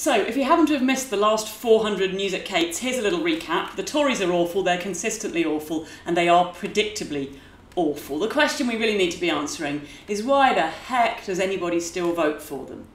So, if you happen to have missed the last 400 news at Kate's, here's a little recap. The Tories are awful, they're consistently awful, and they are predictably awful. The question we really need to be answering is why the heck does anybody still vote for them?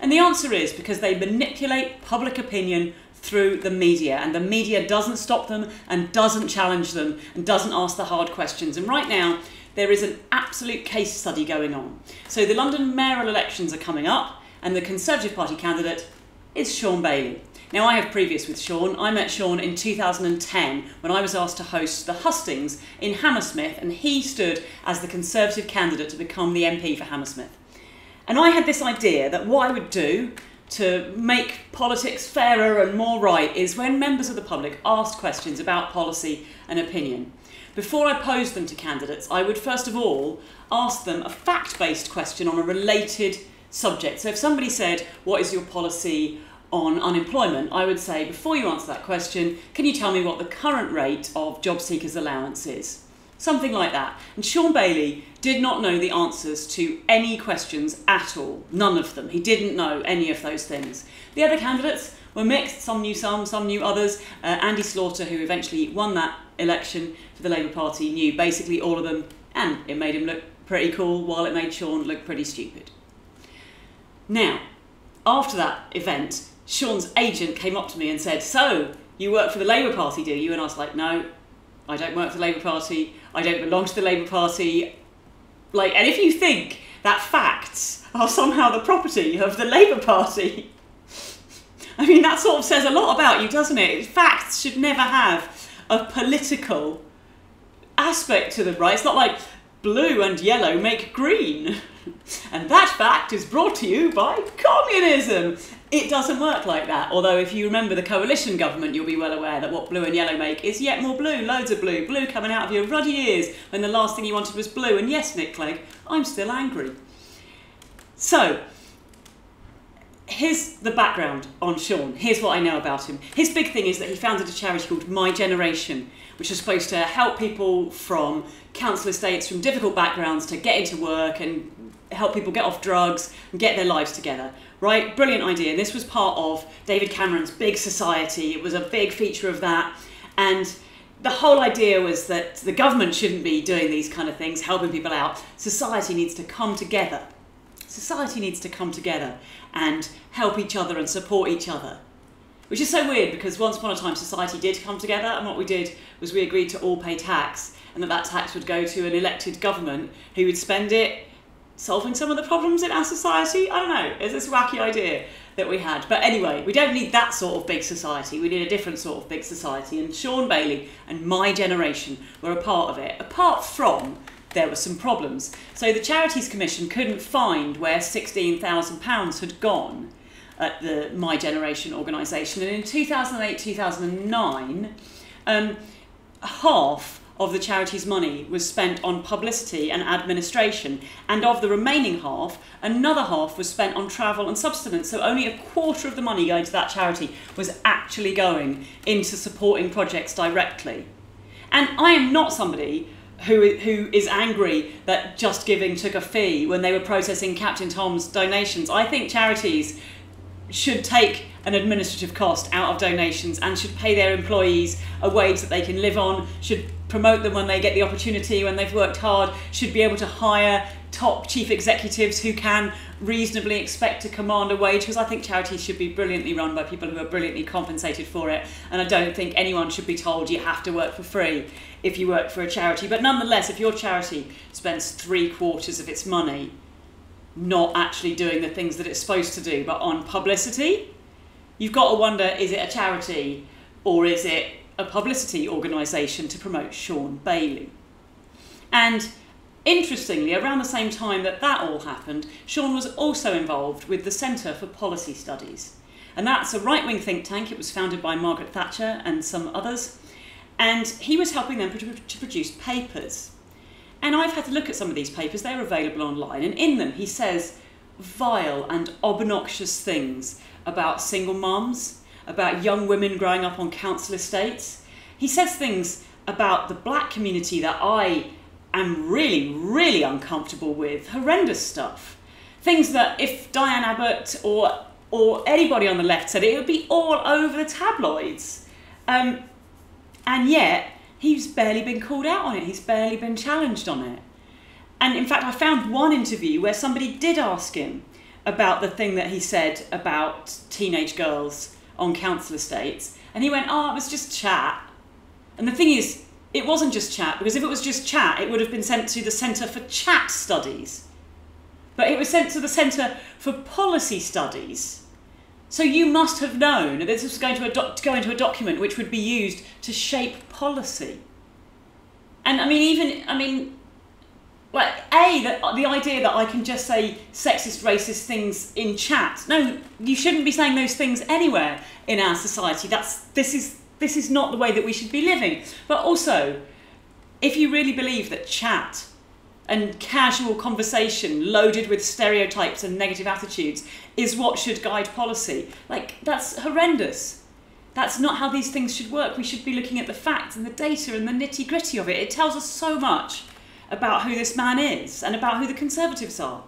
And the answer is because they manipulate public opinion through the media, and the media doesn't stop them and doesn't challenge them and doesn't ask the hard questions. And right now, there is an absolute case study going on. So, the London mayoral elections are coming up, and the Conservative Party candidate is Shaun Bailey. Now, I have previous with Shaun. I met Shaun in 2010 when I was asked to host the Hustings in Hammersmith, and he stood as the Conservative candidate to become the MP for Hammersmith. And I had this idea that what I would do to make politics fairer and more right is when members of the public asked questions about policy and opinion. Before I posed them to candidates, I would first of all ask them a fact based question on a related subject. So if somebody said, What is your policy on unemployment? I would say, Before you answer that question, can you tell me what the current rate of job seekers' allowance is? Something like that. And Shaun Bailey did not know the answers to any questions at all. None of them. He didn't know any of those things. The other candidates were mixed. Some knew some, some knew others. Uh, Andy Slaughter, who eventually won that election for the Labour Party, knew basically all of them, and it made him look pretty cool, while it made Shaun look pretty stupid. Now, after that event, Shaun's agent came up to me and said, So, you work for the Labour Party, do you? And I was like, No, I don't work for the Labour Party. I don't belong to the Labour Party. Like, and if you think that facts are somehow the property of the Labour Party, I mean, that sort of says a lot about you, doesn't it? Facts should never have a political aspect to them, right? It's not like blue and yellow make green. And that fact is brought to you by communism. It doesn't work like that. Although, if you remember the coalition government, you'll be well aware that what blue and yellow make is yet more blue, loads of blue, blue coming out of your ruddy ears when the last thing you wanted was blue. And yes, Nick Clegg, I'm still angry. So, here's the background on Shaun. Here's what I know about him. His big thing is that he founded a charity called My Generation, which is supposed to help people from council estates, from difficult backgrounds, to get into work and help people get off drugs and get their lives together. Right? Brilliant idea. This was part of David Cameron's big society. It was a big feature of that. And the whole idea was that the government shouldn't be doing these kind of things, helping people out. Society needs to come together. Society needs to come together and help each other and support each other. Which is so weird because once upon a time society did come together and what we did was we agreed to all pay tax and that that tax would go to an elected government who would spend it solving some of the problems in our society. I don't know. It's this wacky idea that we had. But anyway, we don't need that sort of big society. We need a different sort of big society. And Shaun Bailey and my generation were a part of it. Apart from there were some problems. So the Charities Commission couldn't find where £16,000 had gone at the My Generation organisation. And in 2008 2009, um, half of the charity's money was spent on publicity and administration, and of the remaining half, another half was spent on travel and subsistence. So only a quarter of the money going to that charity was actually going into supporting projects directly. And I am not somebody who, who is angry that Just Giving took a fee when they were processing Captain Tom's donations. I think charities should take an administrative cost out of donations and should pay their employees a wage that they can live on, should promote them when they get the opportunity, when they've worked hard, should be able to hire top chief executives who can reasonably expect to command a wage because I think charities should be brilliantly run by people who are brilliantly compensated for it and I don't think anyone should be told you have to work for free if you work for a charity. But nonetheless if your charity spends three quarters of its money not actually doing the things that it's supposed to do but on publicity you've got to wonder is it a charity or is it a publicity organisation to promote Shaun Bailey. And interestingly, around the same time that that all happened, Shaun was also involved with the Centre for Policy Studies. And that's a right wing think tank. It was founded by Margaret Thatcher and some others. And he was helping them to produce papers. And I've had to look at some of these papers, they're available online. And in them, he says vile and obnoxious things about single mums about young women growing up on council estates. He says things about the black community that I am really, really uncomfortable with. Horrendous stuff. Things that if Diane Abbott or or anybody on the left said it, it would be all over the tabloids. Um, and yet, he's barely been called out on it, he's barely been challenged on it. And in fact, I found one interview where somebody did ask him about the thing that he said about teenage girls on council estates, and he went, Oh, it was just chat. And the thing is, it wasn't just chat, because if it was just chat, it would have been sent to the Centre for Chat Studies. But it was sent to the Centre for Policy Studies. So you must have known that this was going to, to go into a document which would be used to shape policy. And I mean, even, I mean, like, A, the, the idea that I can just say sexist, racist things in chat. No, you shouldn't be saying those things anywhere in our society. That's, this, is, this is not the way that we should be living. But also, if you really believe that chat and casual conversation loaded with stereotypes and negative attitudes is what should guide policy. Like, that's horrendous. That's not how these things should work. We should be looking at the facts and the data and the nitty gritty of it. It tells us so much about who this man is and about who the Conservatives are.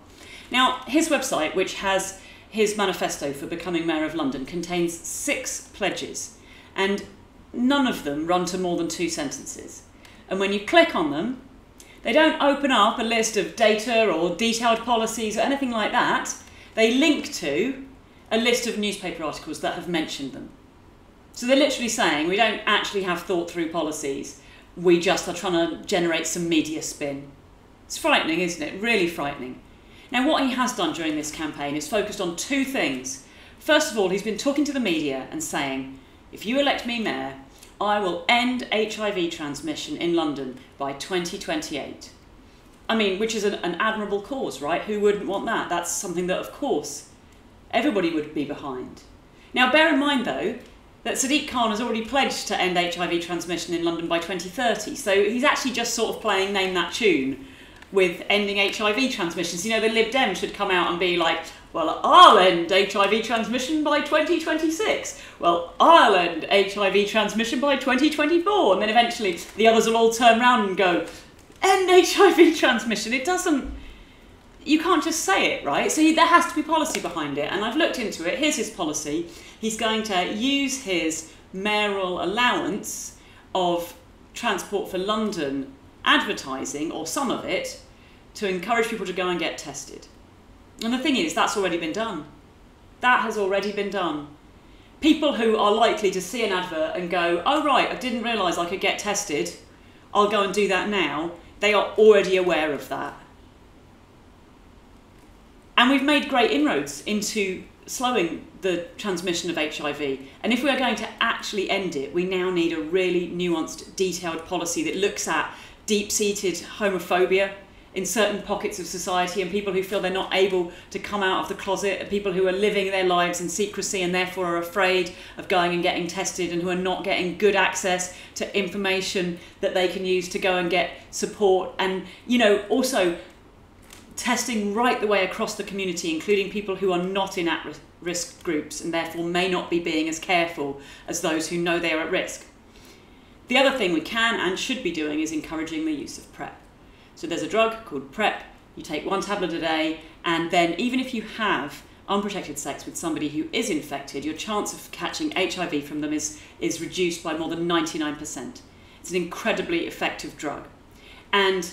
Now, his website, which has his manifesto for becoming Mayor of London, contains six pledges, and none of them run to more than two sentences. And when you click on them, they don't open up a list of data or detailed policies or anything like that. They link to a list of newspaper articles that have mentioned them. So they're literally saying we don't actually have thought through policies, we just are trying to generate some media spin. It's frightening, isn't it? Really frightening. Now, what he has done during this campaign is focused on two things. First of all, he's been talking to the media and saying, if you elect me mayor, I will end HIV transmission in London by 2028. I mean, which is an, an, admirable cause, right? Who wouldn't want that? That's something that, of course, everybody would be behind. Now, bear in mind, though, that Sadiq Khan has already pledged to end HIV transmission in London by 2030. So he's actually just sort of playing name that tune with ending HIV transmissions. You know, the Lib Dems should come out and be like, well, I'll end HIV transmission by 2026. Well, I'll end HIV transmission by 2024. And then eventually the others will all turn around and go, end HIV transmission. It doesn't, you can't just say it, right? So he, there has to be policy behind it. And I've looked into it. Here's his policy. He's going to use his mayoral allowance of Transport for London advertising, or some of it, to encourage people to go and get tested. And the thing is, that's already been done. That has already been done. People who are likely to see an advert and go, oh, right, I didn't realise I could get tested, I'll go and do that now, they are already aware of that. And we've made great inroads into slowing the transmission of HIV. And if we are going to actually end it, we now need a really nuanced, detailed policy that looks at deep seated homophobia in certain pockets of society and people who feel they're not able to come out of the closet people who are living their lives in secrecy and therefore are afraid of going and getting tested and who are not getting good access to information that they can use to go and get support. And you know also testing right the way across the community including people who are not in at risk groups and therefore may not be being as careful as those who know they are at risk. The other thing we can and should be doing is encouraging the use of PrEP so there's a drug called PrEP. You take one tablet a day, and then even if you have unprotected sex with somebody who is infected, your chance of catching HIV from them is, is reduced by more than 99%. It's an incredibly effective drug. And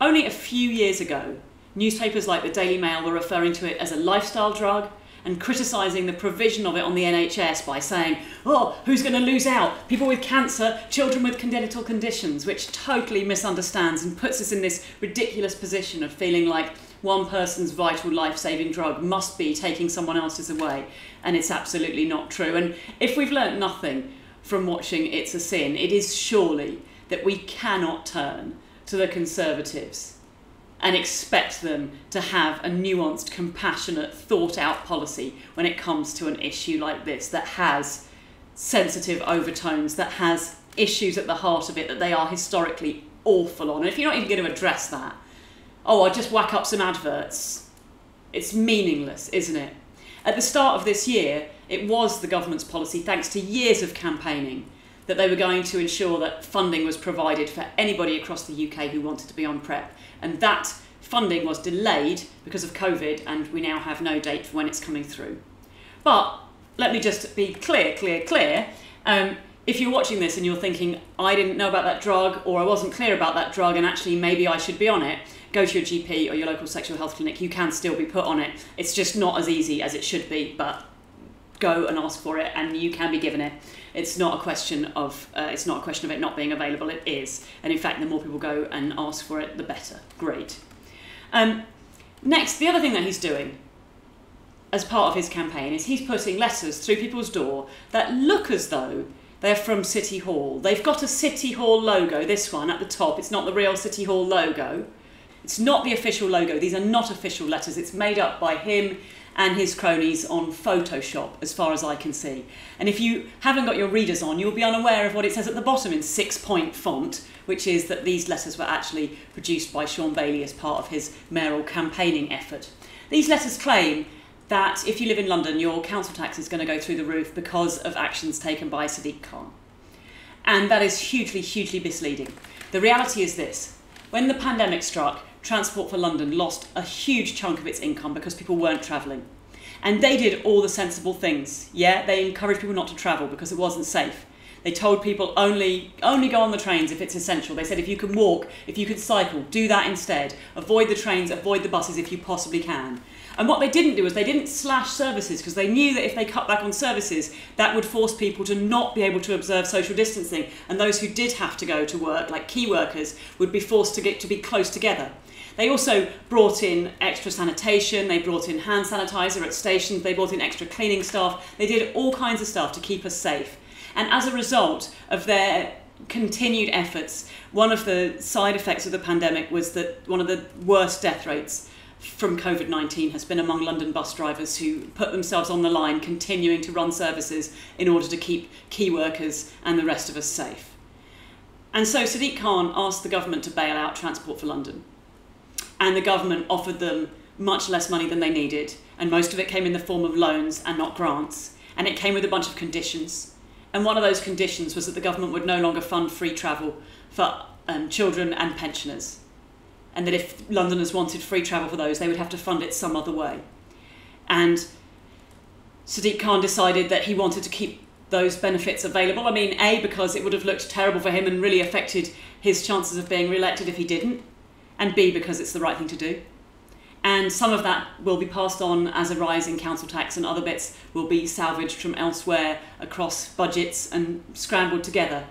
only a few years ago, newspapers like the Daily Mail were referring to it as a lifestyle drug and criticising the provision of it on the NHS by saying, oh, who's going to lose out? People with cancer, children with congenital conditions, which totally misunderstands and puts us in this ridiculous position of feeling like one person's vital life saving drug must be taking someone else's away. And it's absolutely not true. And if we've learnt nothing from watching It's a Sin, it is surely that we cannot turn to the Conservatives and expect them to have a nuanced, compassionate, thought out policy when it comes to an issue like this that has sensitive overtones, that has issues at the heart of it that they are historically awful on. And if you're not even going to address that, oh, I'll just whack up some adverts. It's meaningless, isn't it? At the start of this year, it was the government's policy, thanks to years of campaigning, that they were going to ensure that funding was provided for anybody across the UK who wanted to be on PrEP and that funding was delayed because of COVID, and we now have no date for when it's coming through. But let me just be clear, clear, clear. Um, if you're watching this and you're thinking, I didn't know about that drug or I wasn't clear about that drug and actually maybe I should be on it, go to your GP or your local sexual health clinic. You can still be put on it. It's just not as easy as it should be, but go and ask for it and you can be given it. It's not a question of uh, it's not a question of it not being available. It is, and in fact, the more people go and ask for it, the better. Great. Um, next, the other thing that he's doing as part of his campaign is he's putting letters through people's door that look as though they're from City Hall. They've got a City Hall logo, this one at the top. It's not the real City Hall logo. It's not the official logo. These are not official letters. It's made up by him and his cronies on Photoshop, as far as I can see. And if you haven't got your readers on, you'll be unaware of what it says at the bottom in six point font, which is that these letters were actually produced by Shaun Bailey as part of his mayoral campaigning effort. These letters claim that if you live in London, your council tax is going to go through the roof because of actions taken by Sadiq Khan. And that is hugely, hugely misleading. The reality is this when the pandemic struck, Transport for London lost a huge chunk of its income because people weren't travelling. And they did all the sensible things. Yeah, they encouraged people not to travel because it wasn't safe. They told people only only go on the trains if it's essential. They said if you can walk, if you can cycle, do that instead. Avoid the trains, avoid the buses if you possibly can. And what they didn't do was they didn't slash services because they knew that if they cut back on services, that would force people to not be able to observe social distancing. And those who did have to go to work, like key workers, would be forced to get to be close together. They also brought in extra sanitation, they brought in hand sanitizer at stations, they brought in extra cleaning staff, they did all kinds of stuff to keep us safe. And as a result of their continued efforts, one of the side effects of the pandemic was that one of the worst death rates from COVID 19 has been among London bus drivers who put themselves on the line continuing to run services in order to keep key workers and the rest of us safe. And so Sadiq Khan asked the government to bail out Transport for London and the government offered them much less money than they needed, and most of it came in the form of loans and not grants, and it came with a bunch of conditions. And one of those conditions was that the government would no longer fund free travel for um, children and pensioners, and that if Londoners wanted free travel for those, they would have to fund it some other way. And Sadiq Khan decided that he wanted to keep those benefits available. I mean, A, because it would have looked terrible for him and really affected his chances of being re elected if he didn't and B, because it's the right thing to do. And some of that will be passed on as a rise in council tax, and other bits will be salvaged from elsewhere across budgets and scrambled together.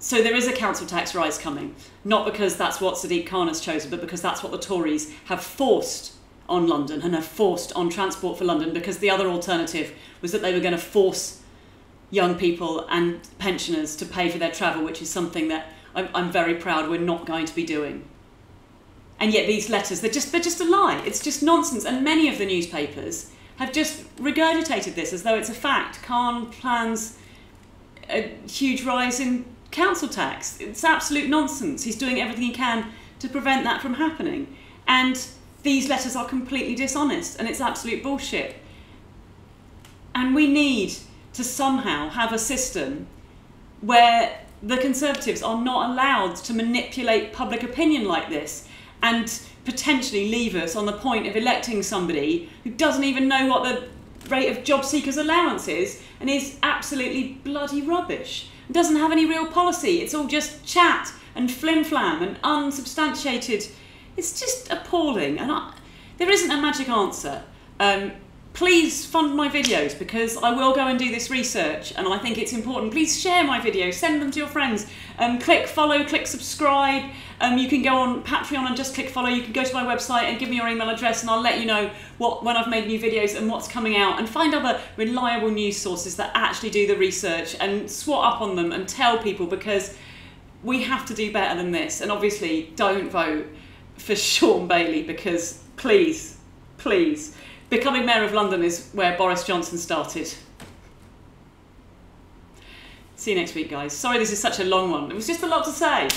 So there is a council tax rise coming, not because that's what Sadiq Khan has chosen, but because that's what the Tories have forced on London and have forced on Transport for London, because the other alternative was that they were going to force young people and pensioners to pay for their travel, which is something that I'm, I'm very proud we're not going to be doing and yet these letters they're just they're just a lie. It's just nonsense. And many of the newspapers have just regurgitated this as though it's a fact. Khan plans a huge rise in council tax. It's absolute nonsense. He's doing everything he can to prevent that from happening. And these letters are completely dishonest and it's absolute bullshit. And we need to somehow have a system where the Conservatives are not allowed to manipulate public opinion like this and potentially leave us on the point of electing somebody who doesn't even know what the rate of job seekers allowance is and is absolutely bloody rubbish doesn't have any real policy. It's all just chat and flim flam and unsubstantiated. It's just appalling. And I, there isn't a magic answer. Um, please fund my videos because I will go and do this research and I think it's important. Please share my videos, send them to your friends. Um, click follow, click subscribe. Um, you can go on Patreon and just click follow. You can go to my website and give me your email address and I'll let you know what when I've made new videos and what's coming out and find other reliable news sources that actually do the research and swat up on them and tell people because we have to do better than this. And obviously don't vote for Shaun Bailey because please, please, Becoming Mayor of London is where Boris Johnson started. See you next week, guys. Sorry this is such a long one. It was just a lot to say.